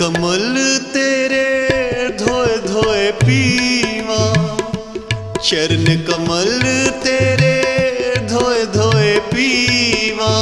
कमल तेरे धोए धोए पीवा। चरण कमल तेरे धोए धोए पीवा।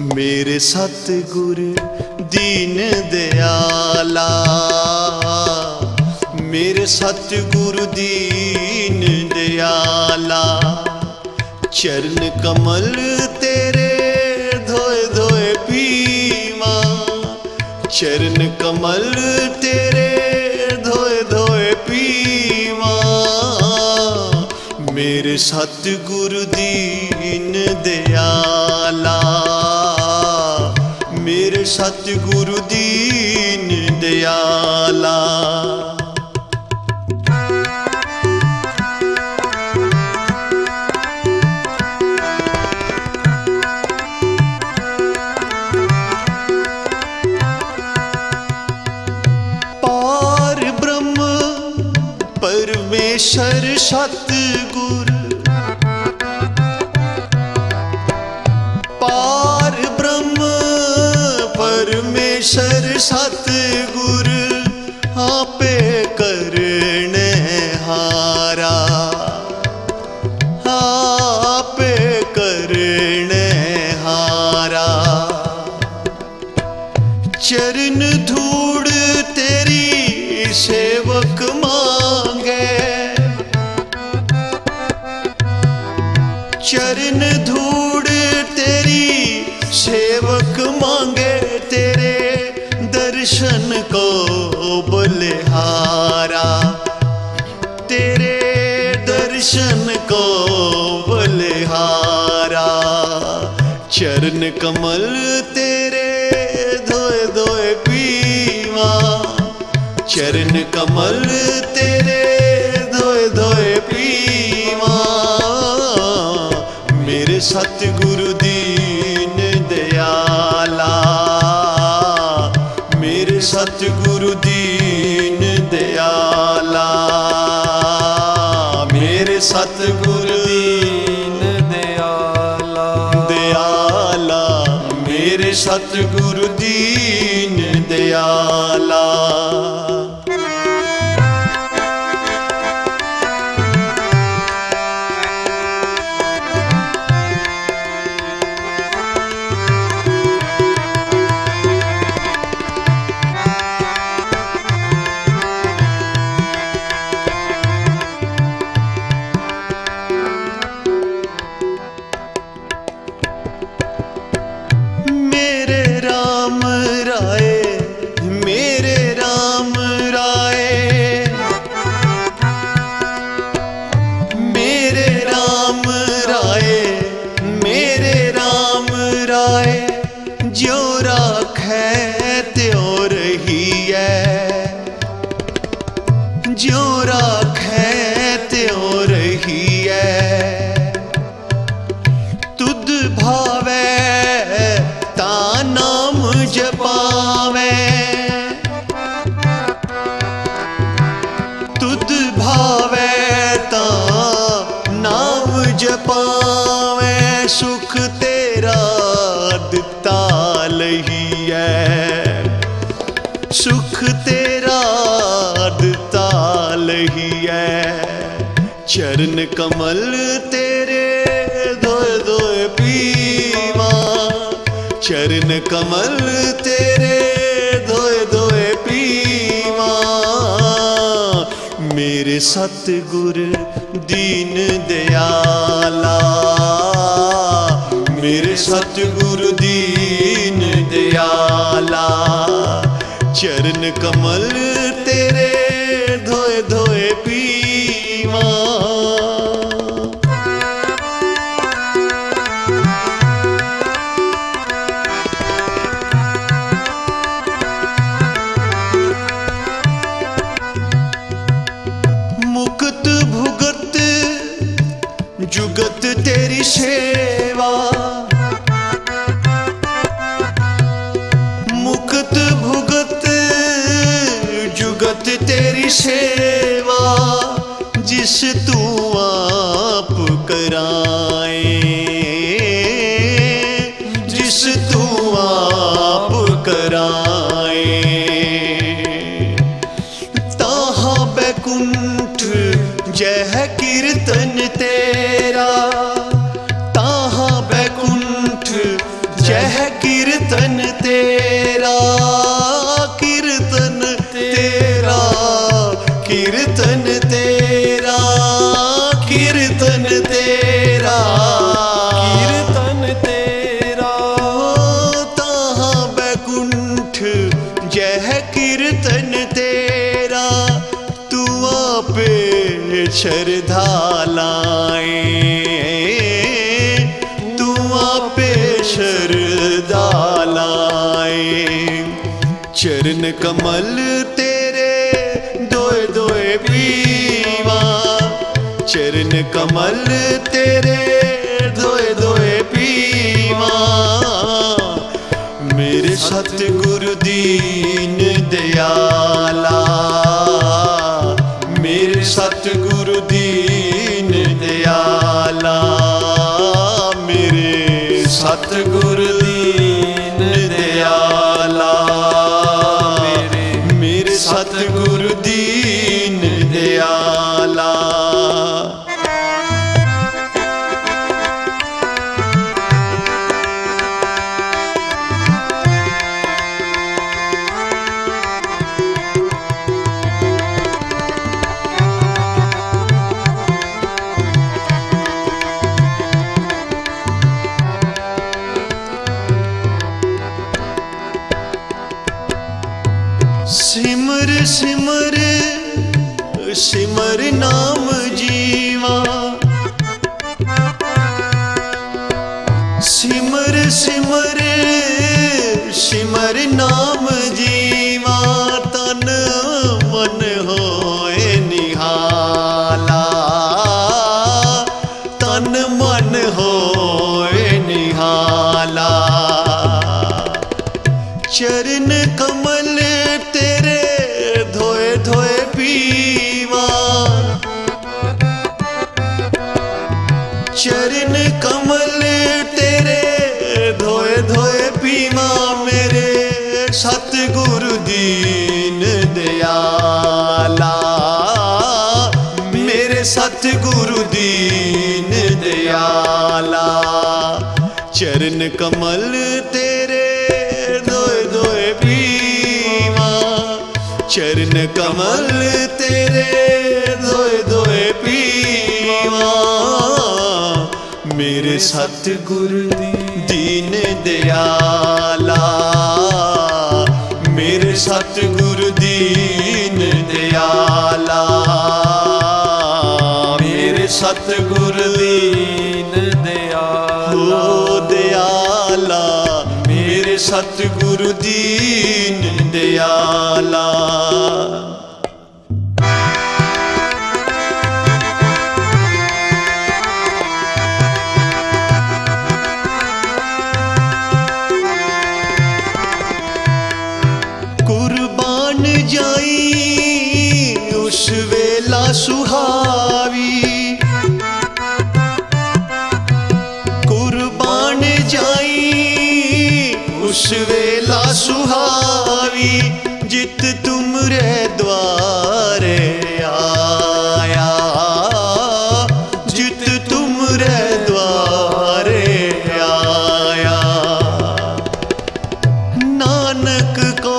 मेरे सतगुर दीन दयाला। मेरे सतगुरु दीन दयाला। चरण कमल तेरे चरण कमल तेरे धोए धोए पीवा मेरे सतगुरु दीन दयाला मेरे सतगुरु दीन दयाला সাথে चरण कमल तेरे धोए धोए पीवा। चरण कमल तेरे धोए धोए पीवा। मेरे सतगुरु दीन दयाला। मेरे सतगुरु दीन लही है। चरण कमल तेरे धोए धोए पीवा। चरण कमल तेरे धोए धोए पीवा। मेरे सतगुर दीन दयाला। मेरे सतगुरु दीन दयाला। चरण कमल तेरे धोए धोए जुगत तेरी सेवा। मुक्त भुगत जुगत तेरी सेवा जिस तू लाए चरण कमल तेरे दोए दोए पीवा। चरण कमल तेरे दोए दोए पीवा। मेरे सतगुरु दीन दयाला। मेरे सतगुरु दीन दयाला। मेरे सतगुरु कमल तेरे धोए धोए पीवा। चरण कमल तेरे धोए धोए पीवा मेरे सतगुरु दीन दयाला। मेरे सतगुरु दीन दयाला। चरण कमल तेरे चरण कमल तेरे दोए दोए पीवा मेरे सतगुरु दीन दयाला मेरे सतगुरु दीन दयाला मेरे सतगुरु दीन मेरे सतगुरु दीन दयाला कुर्बान जाई उस वेला तुमरे द्वारे जित द्वारे आया। नानक को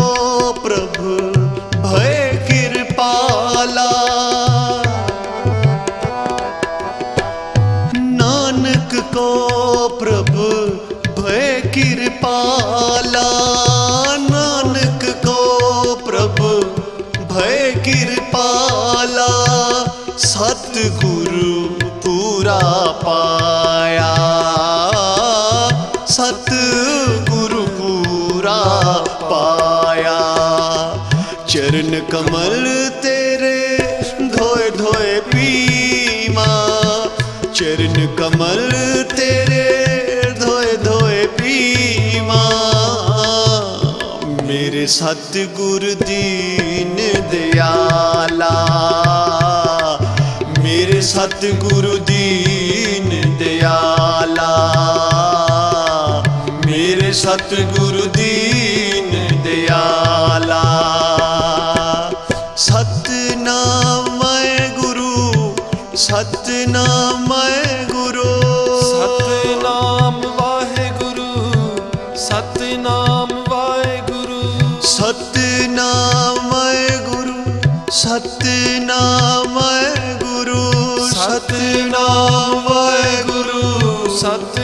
प्रभु भय कृपाला। नानक को प्रभु भय कृपाला। सतगुरु पूरा पाया। सतगुरु पूरा पाया। चरण कमल तेरे धोए धोए पीमा। चरण कमल तेरे धोए धोए पीमा। मेरे सतगुरु दीन दयाला। सतगुरु दीन दयाला। मेरे सतगुरु दीन दयाला। सतनाम गुरु सतनाम गुरु। सतनाम वाहे गुरु सतनाम वाहे गुरु सतनाम गुरु सतनाम नाम। वाहे गुरु सत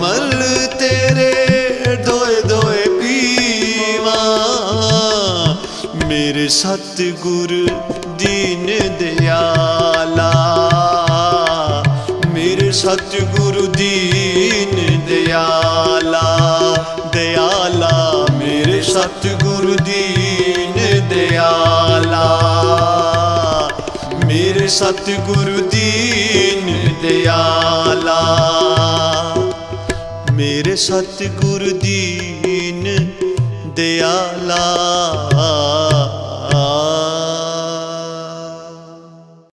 ਅਮਲ ਤੇਰੇ ਦੋਏ ਦੋਏ ਪੀਵਾ। ਮੇਰੇ ਸਤ ਗੁਰ ਦੀਨ ਦਿਆਲਾ। ਮੇਰੇ ਸਤ ਗੁਰ ਦੀਨ ਦਿਆਲਾ। ਦਿਆਲਾ, ਮੇਰੇ ਸਤ ਦੀਨ ਦਿਆਲਾ। ਮੇਰੇ ਸਤ ਦੀਨ ਦਿਆਲਾ। ਸਤਿਗੁਰ ਦੀਨ ਦਿਆਲਾ।